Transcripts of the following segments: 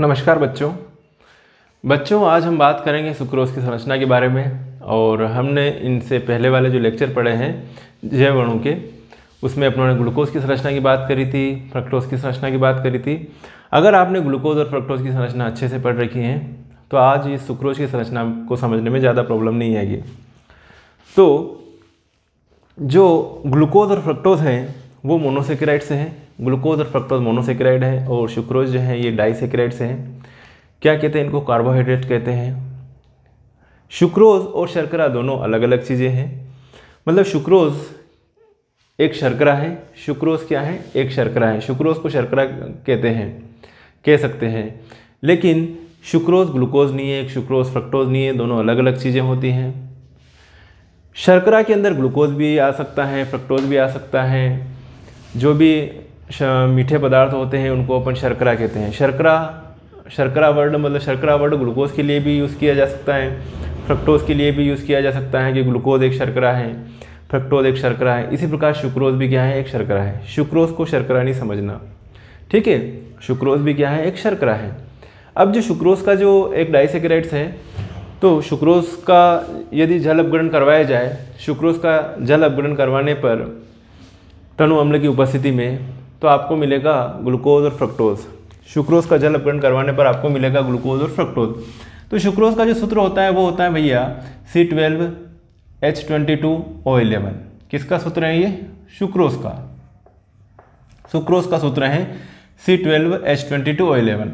नमस्कार बच्चों। बच्चों, आज हम बात करेंगे सुक्रोज की संरचना के बारे में, और हमने इनसे पहले वाले जो लेक्चर पढ़े हैं, जैव अणु के, उसमें अपनों ने ग्लूकोज की संरचना की बात करी थी, फ्रक्टोज की संरचना की बात करी थी। अगर आपने ग्लूकोज और फ्रक्टोज की संरचना अच्छे से पढ़ रखी है तो आज इस सुक्रोज की संरचना को समझने में ज़्यादा प्रॉब्लम नहीं आएगी। तो जो ग्लूकोज और फ्रक्टोज हैं, वो मोनोसेक्राइड से हैं ग्लूकोज और फ्रक्टोज मोनोसेक्राइड है और शुक्रोज जो है, ये डाइसेक्राइड से हैं। क्या कहते हैं इनको? कार्बोहाइड्रेट कहते हैं। शुक्रोज और शर्करा दोनों अलग अलग चीज़ें हैं। मतलब शुक्रोज एक शर्करा है शुक्रोज क्या है? एक शर्करा है। शुक्रोज को शर्करा कहते हैं, कह सकते हैं। लेकिन शुक्रोज ग्लूकोज नहीं है, एक शुक्रोज फ्रक्टोज नहीं है, दोनों अलग अलग चीज़ें होती हैं। शर्करा के अंदर ग्लूकोज भी आ सकता है, फ्रक्टोज भी आ सकता है। जो भी मीठे पदार्थ होते हैं, उनको अपन शर्करा कहते हैं। शर्करा शर्करा वर्ड मतलब शर्करा वर्ड ग्लूकोज के लिए भी यूज़ किया जा सकता है। फ्रक्टोज के लिए भी यूज़ किया जा सकता है कि ग्लूकोज एक शर्करा है, फ्रक्टोज एक शर्करा है। इसी प्रकार शुक्रोज भी क्या है, एक शर्करा है। शुक्रोज को शर्करा नहीं समझना। ठीक है? शुक्रोज भी क्या है, एक शर्करा है। अब जो शुक्रोज का जो एक डाइसेक्राइड्स है तो शुक्रोज का यदि जल अपग्रहण करवाया जाए, शुक्रोज का जल अपग्रहण करवाने पर तनु अम्ल की उपस्थिति में तो आपको मिलेगा ग्लूकोज और फ्रक्टोज शुक्रोज का जल अपग्रहण करवाने पर आपको मिलेगा ग्लूकोज और फ्रक्टोज तो शुक्रोज का जो सूत्र होता है, वो होता है भैया C twelve H twenty two O eleven किसका सूत्र है ये? शुक्रोज का. सुक्रोज का सूत्र है C twelve H twenty two O eleven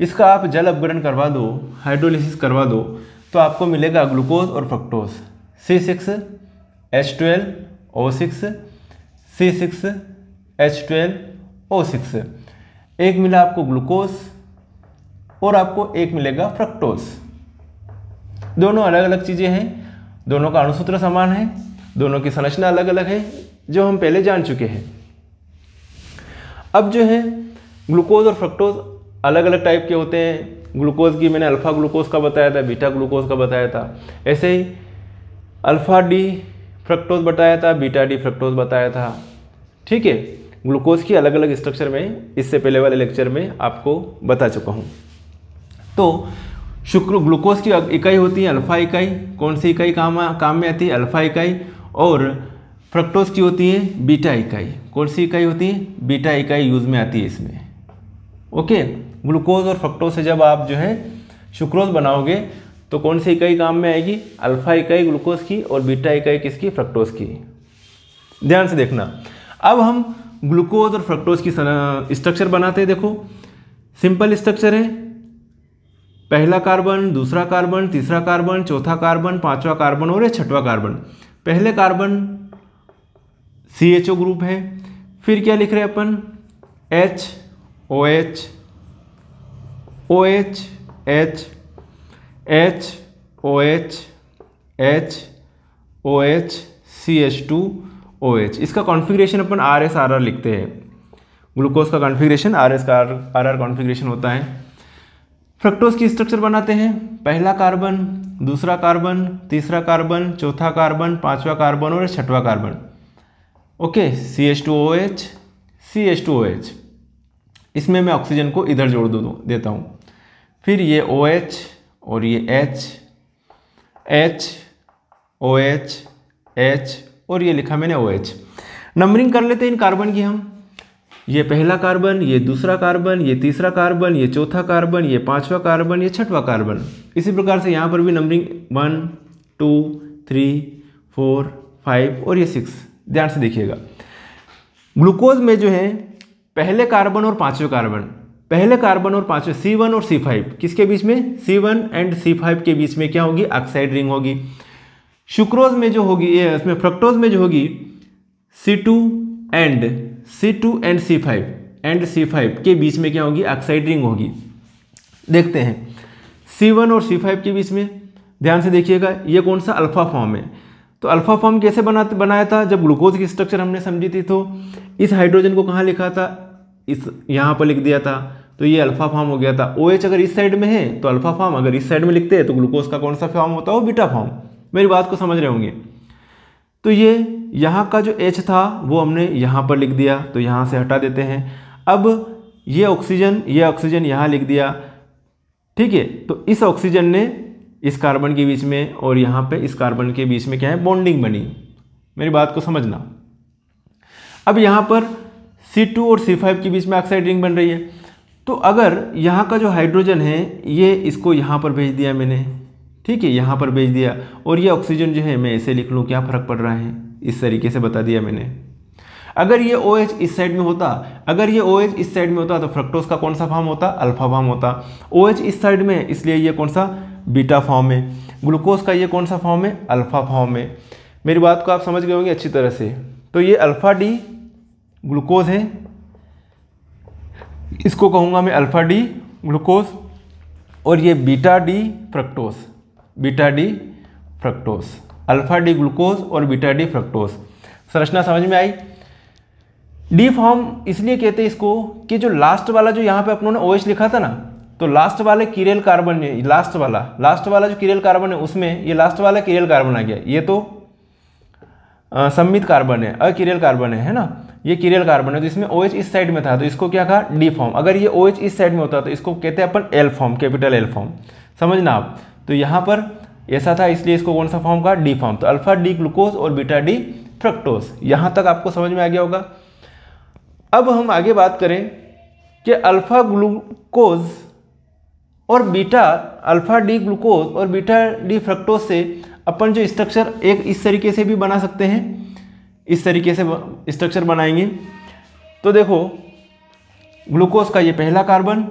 इसका आप जल अपग्रहण करवा दो हाइड्रोलिसिस करवा दो तो आपको मिलेगा ग्लूकोज और fructose C six H twelve O six C six H twelve O six एक मिला आपको ग्लूकोज और आपको एक मिलेगा फ्रक्टोज दोनों अलग अलग चीज़ें हैं, दोनों का अणुसूत्र समान है, दोनों की संरचना अलग अलग है, जो हम पहले जान चुके हैं। अब जो है, ग्लूकोज और फ्रक्टोज अलग अलग टाइप के होते हैं। ग्लूकोज की मैंने अल्फ़ा ग्लूकोज का बताया था बीटा ग्लूकोज का बताया था। ऐसे ही अल्फ़ा डी फ्रक्टोज बताया था बीटा डी फ्रक्टोज बताया था। ठीक है? ग्लूकोज की अलग अलग स्ट्रक्चर में, इससे पहले वाले लेक्चर में आपको बता चुका हूँ। तो शुक्र, ग्लूकोज की इकाई होती है अल्फ़ा इकाई। कौन सी इकाई काम काम में आती है? अल्फ़ा इकाई। और फ्रक्टोज की होती है बीटा इकाई। कौन सी इकाई होती है? बीटा इकाई यूज़ में आती है इसमें। ओके? ग्लूकोज और फ्रक्टोज से जब आप जो है शुक्रोज बनाओगे तो कौन सी इकाई काम में आएगी? अल्फ़ा इकाई ग्लूकोज की और बीटा इकाई किसकी? फ्रक्टोज की। ध्यान से देखना। अब हम ग्लूकोज और फ्रक्टोज की स्ट्रक्चर बनाते हैं, देखो। सिंपल स्ट्रक्चर है। पहला कार्बन, दूसरा कार्बन, तीसरा कार्बन, चौथा कार्बन, पांचवा कार्बन और छठवा कार्बन। पहले carbon C H O group है। फिर क्या लिख रहे हैं अपन? H O H O H H H O H H O H C H two O H इसका कॉन्फ़िगरेशन अपन आर एस आर आर लिखते हैं। ग्लूकोज का कॉन्फ़िगरेशन आर एस का आर आर कॉन्फ़िगरेशन होता है। फ्रक्टोज की स्ट्रक्चर बनाते हैं। पहला कार्बन दूसरा कार्बन तीसरा कार्बन चौथा कार्बन पांचवा कार्बन और छठवा carbon okay C H two O H C H two O H इसमें मैं ऑक्सीजन को इधर जोड़ दो, देता हूँ। फिर ये ओ एच और ये H H O H H और ये लिखा मैंने ओ एच नंबरिंग कर लेते हैं इन कार्बन की हम। ये पहला कार्बन ये दूसरा कार्बन ये तीसरा कार्बन ये चौथा कार्बन ये पांचवा कार्बन ये छठवा कार्बन इसी प्रकार से यहाँ पर भी numbering one two three four five और ये सिक्स ध्यान से देखिएगा। ग्लूकोज में जो है, पहले कार्बन और पाँचवें कार्बन पहले कार्बन और पाँचवें सी वन और सी फाइव किसके बीच में? C one and C five के बीच में क्या होगी? ऑक्साइड रिंग होगी। शुक्रोज में जो होगी इसमें फ्रक्टोज में जो होगी C two and C two and C five and C five के बीच में क्या होगी? ऑक्साइड रिंग होगी। देखते हैं। सी वन और सी फाइव के बीच में, ध्यान से देखिएगा, ये कौन सा अल्फ़ा फॉर्म है? तो अल्फ़ा फॉर्म कैसे बना बनाया था? जब ग्लूकोज की स्ट्रक्चर हमने समझी थी तो इस हाइड्रोजन को कहाँ लिखा था? इस, यहाँ पर लिख दिया था। तो ये अल्फ़ा फॉर्म हो गया था। ओ OH अगर इस साइड में है तो अल्फ़ा फॉर्म अगर इस साइड में लिखते हैं तो ग्लूकोज का कौन सा फॉर्म होता है? वो बीटा फॉर्म मेरी बात को समझ रहे होंगे। तो ये यहाँ का जो एच था, वो हमने यहाँ पर लिख दिया तो यहाँ से हटा देते हैं। अब ये ऑक्सीजन ये ऑक्सीजन यहाँ लिख दिया। ठीक है तो इस ऑक्सीजन ने इस कार्बन के बीच में और यहाँ पे इस कार्बन के बीच में क्या है? बॉन्डिंग बनी। मेरी बात को समझना। अब यहाँ पर C2 और C5 के बीच में ऑक्साइड रिंग बन रही है। तो अगर यहाँ का जो हाइड्रोजन है, ये इसको यहाँ पर भेज दिया मैंने। ठीक है, यहाँ पर भेज दिया। और ये ऑक्सीजन जो है, मैं ऐसे लिख लूँ, क्या फ़र्क पड़ रहा है? इस तरीके से बता दिया मैंने। अगर ये ओ OH इस साइड में होता, अगर ये ओ OH इस साइड में होता तो फ्रक्टोज का कौन सा फॉर्म होता? अल्फ़ा फॉर्म होता। ओ OH इस साइड में, इसलिए ये कौन सा? बीटा फॉर्म है। ग्लूकोज का ये कौन सा फॉर्म है? अल्फ़ा फॉर्म है। मेरी बात को आप समझ गए होंगे अच्छी तरह से। तो ये अल्फ़ा डी ग्लूकोज है। इसको कहूँगा मैं अल्फ़ा डी ग्लूकोज और ये beta D fructose beta D fructose alpha D glucose और बीटा डी फ्रक्टोज संरचना समझ में आई? डी फॉर्म इसलिए कहते हैं इसको कि जो लास्ट वाला जो यहाँ पे अपनों ने ओ लिखा था ना तो लास्ट वाले किरेल कार्बन लास्ट वाला लास्ट वाला जो किरेल कार्बन है, उसमें ये लास्ट वाला किरेल कार्बन आ गया। ये तो सम्मित कार्बन है अकिरियल कार्बन है है ना? ये किरियल कार्बन है तो इसमें OH इस साइड में था तो इसको क्या कहा? डी फॉर्म अगर ये OH इस साइड में होता तो इसको कहते हैं अपन L form capital L form समझना आप? तो यहाँ पर ऐसा था, इसलिए इसको कौन सा फॉर्म का डी फॉर्म तो अल्फ़ा डी ग्लूकोज और बीटा डी फ्रक्टोज यहाँ तक आपको समझ में आ गया होगा। अब हम आगे बात करें कि अल्फ़ा ग्लूकोज और बीटा अल्फ़ा डी ग्लूकोज और बीटा डी फ्रक्टोज से अपन जो स्ट्रक्चर एक इस तरीके से भी बना सकते हैं। इस तरीके से स्ट्रक्चर बनाएँगे। तो देखो ग्लूकोज का ये पहला कार्बन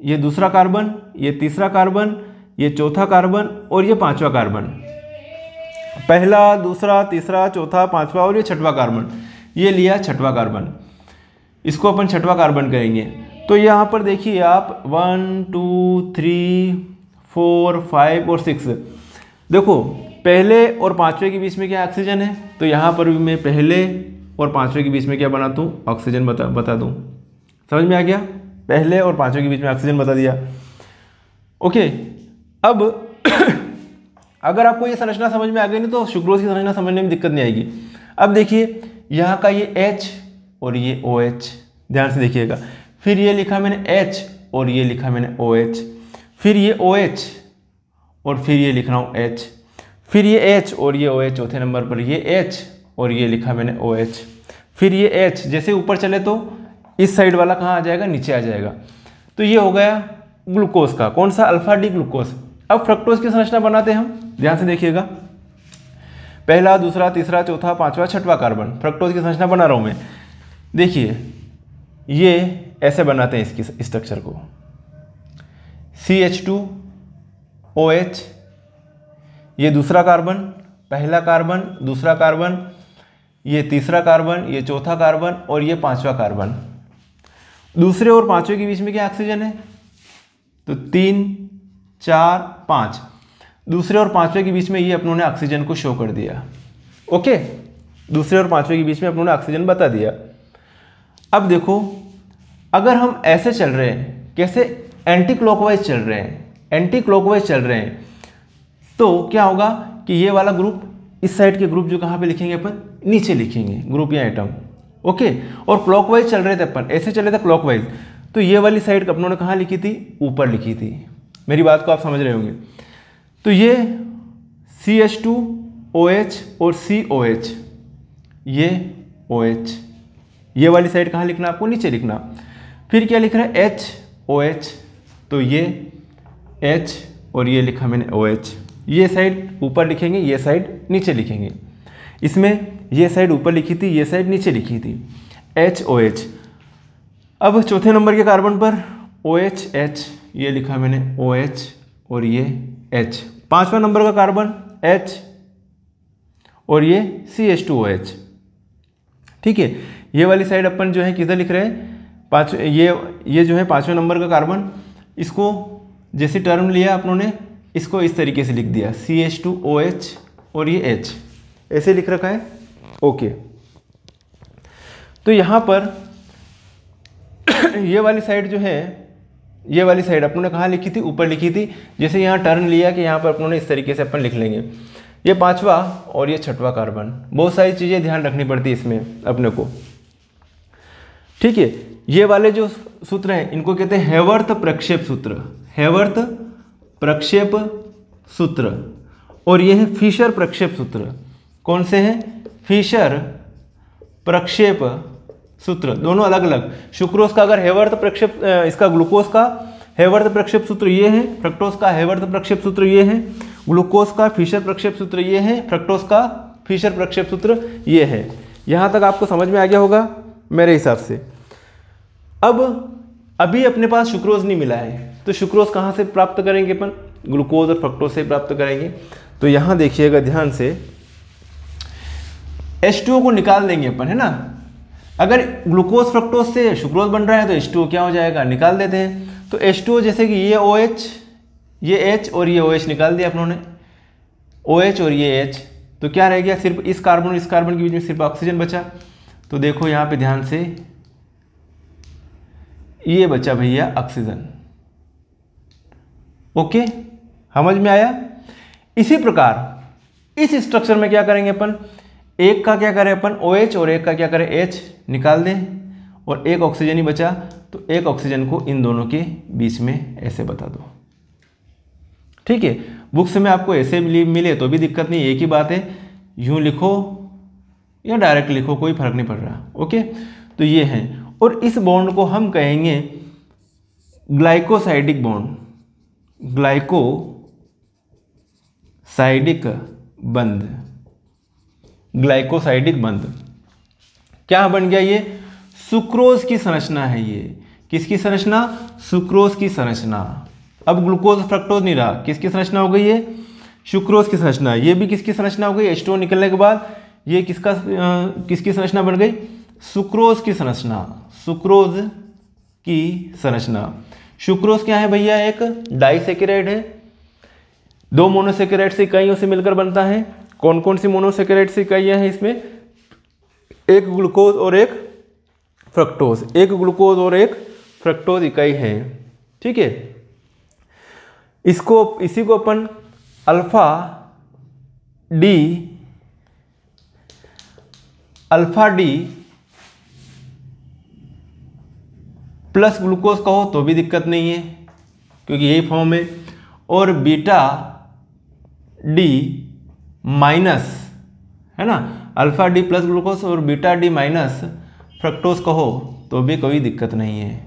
ये दूसरा कार्बन ये तीसरा कार्बन ये चौथा कार्बन और ये पांचवा कार्बन। पहला, दूसरा, तीसरा, चौथा, पांचवा और ये छठवा कार्बन। ये लिया छठवा कार्बन। इसको अपन छठवा कार्बन करेंगे तो यहाँ पर देखिए आप, one, two, three, four, five और सिक्स। देखो, पहले और पांचवे के बीच में क्या ऑक्सीजन है? तो यहाँ पर भी मैं पहले और पांचवे के बीच में क्या बना दूँ ऑक्सीजन बता बता दूँ। समझ में आ गया? पहले और पांचवे के बीच में ऑक्सीजन बता दिया। ओके अब अगर आपको ये संरचना समझ में आ गई नहीं तो शुक्रोज की संरचना समझने में दिक्कत नहीं आएगी। अब देखिए, यहाँ का ये एच और ये OH ध्यान से देखिएगा। फिर ये लिखा मैंने एच और ये लिखा मैंने OH फिर ये OH और फिर ये लिख रहा हूँ एच फिर ये एच और ये OH चौथे नंबर पर ये एच और ये लिखा मैंने OH फिर ये एच जैसे ऊपर चले तो इस साइड वाला कहाँ आ जाएगा? नीचे आ जाएगा। तो ये हो गया ग्लूकोज का। कौन सा? Alpha D glucose. अब फ्रक्टोज की संरचना बनाते हैं हम। ध्यान से देखिएगा। पहला, दूसरा, तीसरा, चौथा, पांचवा, छठवा कार्बन फ्रक्टोज की संरचना बना रहा हूँ मैं। देखिए, ये ऐसे बनाते हैं इसकी स्ट्रक्चर को। C H two O H ये दूसरा कार्बन पहला कार्बन दूसरा कार्बन ये तीसरा कार्बन ये चौथा कार्बन और ये पांचवा कार्बन दूसरे और पांचवे के बीच में क्या ऑक्सीजन है? तो तीन चार, पाँच। दूसरे और पांचवे के बीच में ये अपनों ने ऑक्सीजन को शो कर दिया। ओके दूसरे और पांचवे के बीच में अपनों ने ऑक्सीजन बता दिया। अब देखो, अगर हम ऐसे चल रहे हैं, कैसे एंटी क्लॉकवाइज चल रहे हैं एंटी क्लॉकवाइज चल रहे हैं तो क्या होगा कि ये वाला ग्रुप इस साइड के ग्रुप जो कहाँ पे लिखेंगे अपन? नीचे लिखेंगे ग्रुप या आइटम ओके और क्लॉकवाइज चल रहे थे अपन, ऐसे चले थे क्लॉकवाइज तो ये वाली साइड अपनों ने कहाँ लिखी थी? ऊपर लिखी थी। मेरी बात को आप समझ रहे होंगे। तो ये C H two O H और सी ओ एच ये ओ एच ये वाली साइड कहाँ लिखना आपको? नीचे लिखना। फिर क्या लिख रहा है? एच ओ एच तो ये एच और ये लिखा मैंने ओ एच ये साइड ऊपर लिखेंगे, ये साइड नीचे लिखेंगे। इसमें ये साइड ऊपर लिखी थी, ये साइड नीचे लिखी थी। एच ओ एच अब चौथे नंबर के कार्बन पर ओ एच एच ये लिखा मैंने ओ एच और ये एच पांचवा नंबर का कार्बन एच और ये C H two O H ठीक है, ये वाली साइड अपन जो है किधर लिख रहे हैं? पाँच, ये ये जो है पाँचवें नंबर का कार्बन, इसको जैसे टर्म लिया अपनों ने, इसको इस तरीके से लिख दिया C H two O H और ये एच ऐसे लिख रखा है? ओके। तो यहाँ पर ये वाली साइड जो है ये वाली साइड अपनों ने कहाँ लिखी थी? ऊपर लिखी थी। जैसे यहाँ टर्न लिया कि यहाँ पर अपनों ने इस तरीके से अपन लिख लेंगे। ये पांचवा और ये छठवा कार्बन बहुत सारी चीज़ें ध्यान रखनी पड़ती है इसमें अपने को। ठीक है, ये वाले जो सूत्र हैं, इनको कहते हैं हेवर्थ प्रक्षेप सूत्र। हेवर्थ प्रक्षेप सूत्र। और ये है फिशर प्रक्षेप सूत्र। कौन से हैं? फिशर प्रक्षेप सूत्र, दोनों अलग अलग शुक्रोज का अगर हेवर्थ प्रक्षेप इसका ग्लूकोज का हेवर्थ प्रक्षेप सूत्र ये है फ्रक्टोज का हेवर्थ प्रक्षेप सूत्र ये है ग्लूकोज का फिशर प्रक्षेप सूत्र ये है फ्रक्टोज का फिशर प्रक्षेप सूत्र ये है। यहाँ तक आपको समझ में आ गया होगा मेरे हिसाब से। अब, अभी अपने पास शुक्रोज नहीं मिला है तो शुक्रोज कहाँ से प्राप्त करेंगे अपन? ग्लूकोज और फ्रक्टोज से प्राप्त करेंगे। तो यहाँ देखिएगा ध्यान से H2O को निकाल देंगे अपन, है ना? अगर ग्लूकोज फ्रक्टोज से शुक्रोज बन रहा है तो H2O क्या हो जाएगा? निकाल देते हैं। तो H2O जैसे कि ये ओ OH ये एच और ये ओ OH निकाल दिया अपनों ने। OH और ये H तो क्या रह गया? सिर्फ़ इस कार्बन और इस कार्बन के बीच में सिर्फ़ ऑक्सीजन बचा। तो देखो यहाँ पे ध्यान से, ये बचा भैया ऑक्सीजन। ओके? समझ में आया? इसी प्रकार, इस स्ट्रक्चर में क्या करेंगे अपन? एक का क्या करें अपन ओ OH और एक का क्या करें एच निकाल दें। और एक ऑक्सीजन ही बचा तो एक ऑक्सीजन को इन दोनों के बीच में ऐसे बता दो। ठीक है? बुक्स में आपको ऐसे मिले तो भी दिक्कत नहीं, एक ही बात है, यूँ लिखो या डायरेक्ट लिखो, कोई फ़र्क नहीं पड़ रहा। ओके तो ये है। और इस बॉन्ड को हम कहेंगे ग्लाइकोसाइडिक बॉन्ड ग्लाइको साइडिक बंद। ग्लाइकोसाइडिक बंद क्या बन गया ये? सुक्रोज की संरचना है ये। किसकी संरचना? सुक्रोज की संरचना। अब ग्लूकोज फ्रक्टोज नहीं रहा। किसकी संरचना हो गई ये? सुक्रोज की संरचना। ये भी किसकी संरचना हो गई? एस्टो निकलने के बाद ये किसका आ, किसकी संरचना बन गई? सुक्रोज की संरचना। सुक्रोज की संरचना। सुक्रोज क्या है भैया? एक डाइसेकेराइड है। दो मोनोसेकेराइड से इकाइयों से मिलकर बनता है। कौन कौन सी मोनोसेकेराइड से इकाइयाँ हैं इसमें? एक ग्लूकोज और एक फ्रक्टोज। एक ग्लूकोज और एक फ्रक्टोज इकाई है। ठीक है? इसको, इसी को अपन alpha D alpha D plus glucose कहो तो भी दिक्कत नहीं है, क्योंकि यही फॉर्म है। और बीटा डी माइनस, है ना? अल्फ़ा डी प्लस ग्लूकोज और बीटा डी माइनस, फ्रक्टोज कहो तो भी कोई दिक्कत नहीं है।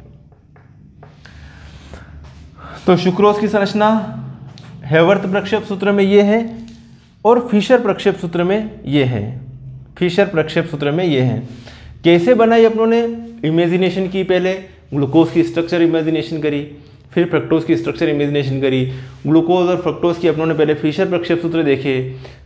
तो शुक्रोज की संरचना हेवर्थ प्रक्षेप सूत्र में ये है और फिशर प्रक्षेप सूत्र में ये है। फिशर प्रक्षेप सूत्र में ये है। कैसे बनाई अपनों ने? इमेजिनेशन की पहले ग्लूकोज की स्ट्रक्चर इमेजिनेशन करी। फिर फ्रक्टोज की स्ट्रक्चर इमेजिनेशन करी ग्लूकोज और फ्रक्टोज की अपनों ने पहले फिशर प्रक्षेप सूत्र देखे,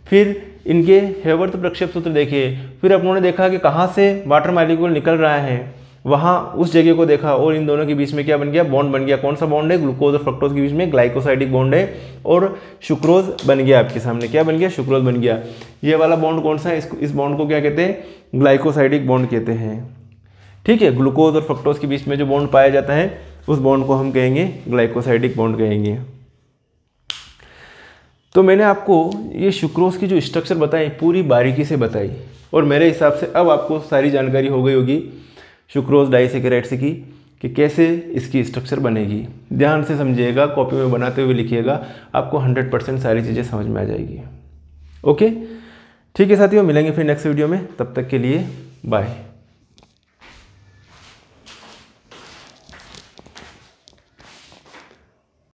फिर इनके हेवर्थ प्रक्षेप सूत्र देखे, फिर अपनों ने देखा कि कहाँ से वाटर मालिक्यूल निकल रहा है, वहाँ उस जगह को देखा और इन दोनों के बीच में क्या बन गया बॉन्ड बन गया। कौन सा बॉन्ड है? ग्लूकोज और फ्रक्टोज के बीच में ग्लाइकोसाइडिक बॉन्ड है और शुक्रोज बन गया आपके सामने। क्या बन गया? शुक्रोज बन गया। ये वाला बॉन्ड कौन सा है? इस बॉन्ड को क्या कहते हैं? ग्लाइकोसाइडिक बॉन्ड कहते हैं। ठीक है ग्लूकोज और फ्रक्टोज के बीच में जो बॉन्ड पाया जाता है उस बॉन्ड को हम कहेंगे ग्लाइकोसाइडिक बॉन्ड कहेंगे। तो मैंने आपको ये शुक्रोज की जो स्ट्रक्चर बताई, पूरी बारीकी से बताई। और मेरे हिसाब से अब आपको सारी जानकारी हो गई होगी शुक्रोज डाइसेकेराइड्स की, कि कैसे इसकी स्ट्रक्चर बनेगी। ध्यान से समझिएगा कॉपी में बनाते हुए लिखिएगा, आपको 100 परसेंट सारी चीज़ें समझ में आ जाएगी। ओके ठीक है साथियों, मिलेंगे फिर नेक्स्ट वीडियो में। तब तक के लिए बाय